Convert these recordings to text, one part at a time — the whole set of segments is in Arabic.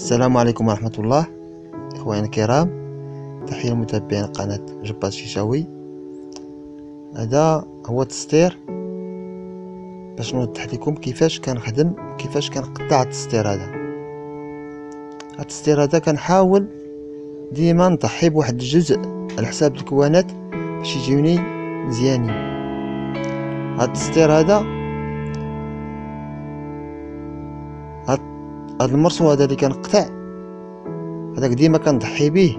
السلام عليكم ورحمة الله. إخواني الكرام تحية لمتابعين قناة جباس شيشاوي. هذا هو التستير باش نوضح لكم كيفاش كنخدم كيفاش كنقطع التستير هذا. هاد التستير هذا كنحاول ديما نضحي بواحد الجزء على حساب الكوانات باش يجيوني مزيانين. هاد التستير هذا هاد المرسو هذا اللي كنقطع هذاك ديما كنضحي به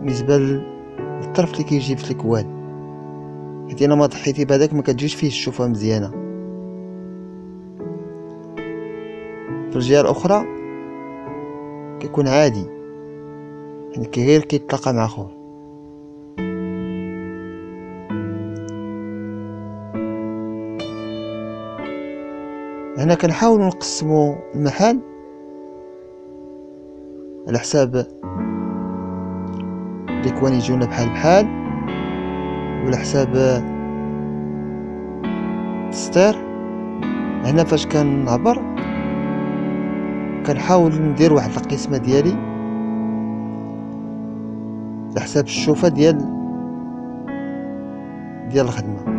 بالنسبة للطرف اللي كيجي في الكواد. حيت أنا ما ضحيتي بهذاك ما كتجيش فيه الشوفه مزيانة. في الجهة الأخرى كيكون عادي يعني غير كيتلاقى مع خوه. هنا كنحاولوا نقسموا المحل على حساب ليكوان يجونا بحال بحال وعلى حساب الستير هنا فاش كنعبر كنحاول ندير واحد القسمة ديالي على حساب الشوفة ديال ديال الخدمة.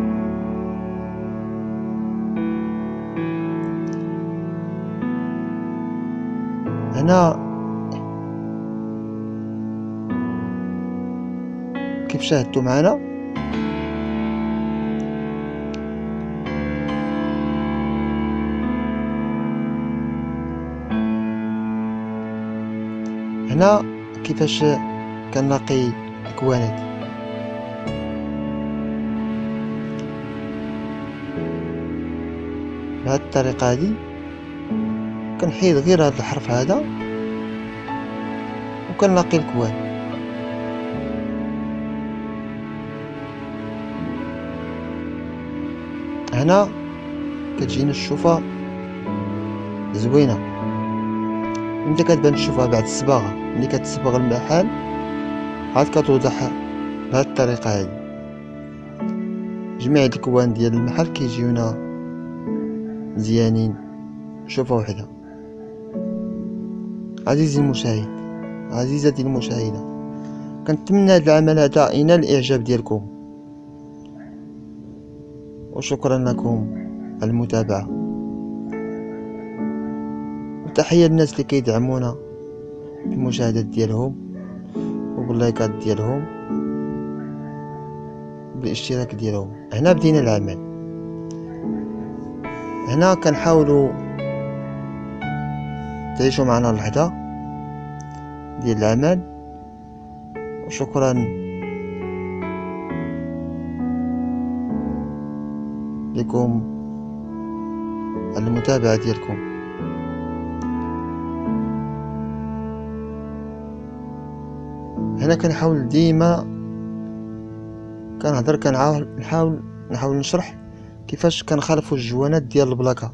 هنا كيف شاهدتوا معنا؟ هنا كيفاش كنلاقي الكوانات بهذه الطريقة هذه كنحيد غير هذا الحرف هذا وكنلاقي الكوان. هنا كتجينا الشوفة. زوينة. إمتى كتبان الشوفة بعد الصباغة ملي كتصبغ المحل عاد كتوضح بهاد الطريقة هادي. جميع الكوان ديال المحل كيجيونا مزيانين. شوفة وحدة. عزيزي المشاهد عزيزتي المشاهدة كنتمنى هاد العمل هذا ينال الإعجاب ديالكم. وشكرا لكم المتابعة. وتحية للناس اللي كيدعمونا بالمشاهدات ديالهم وباللايكات ديالهم بالاشتراك ديالهم. هنا بدينا العمل. هنا كنحاولوا تعيشوا معنا اللحظة ديال العمل. وشكرا لكم المتابعة ديالكم. هنا كنحاول ديما كنهضر كنحاول نحاول نحاول نشرح كيفاش كنخالفوا الجوانات ديال البلاكة.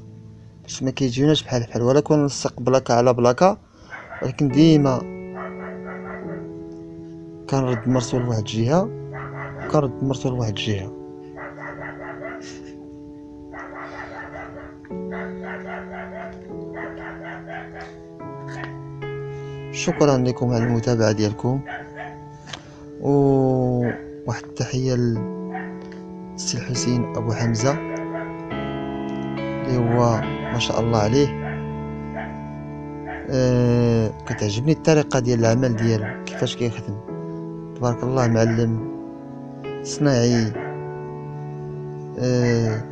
باش ما كيجيوناش بحال بحال ولا كنلصق بلاكة على بلاكة. ولكن ديما كنرد مرسول لواحد الجهة كنرد مرسول لواحد الجهة. شكرا لكم على المتابعة ديالكم. و واحد التحية للسي الحسين أبو حمزة اللي هو ما شاء الله عليه. أه كتعجبني الطريقة ديال العمل ديالو كيفاش كيخدم. تبارك الله معلم صناعي. أه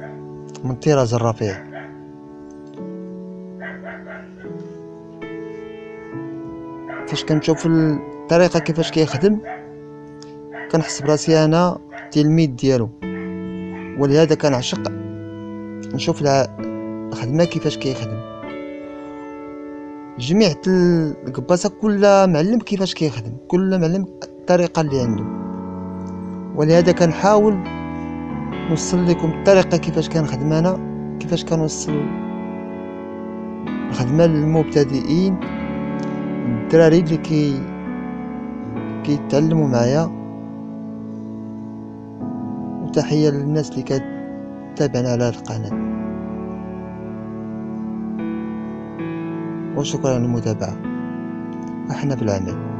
من طراز الرفيع. فاش كنشوف الطريقة كيفاش كيخدم كنحس براسي أنا تلميذ ديالو. ولهذا كنعشق نشوف الخدمة كيفاش كيخدم. جميع القباصه كل معلم كيفاش كيخدم كل معلم الطريقة اللي عنده. ولهذا كنحاول نوصل لكم الطريقة كيفاش كنخدم أنا كيفاش كنوصل الخدمة للمبتدئين. الدراري اللي كي كيتعلموا معايا. وتحية للناس اللي كتابعنا على القناة. وشكرا للمتابعه أحنا بالعمل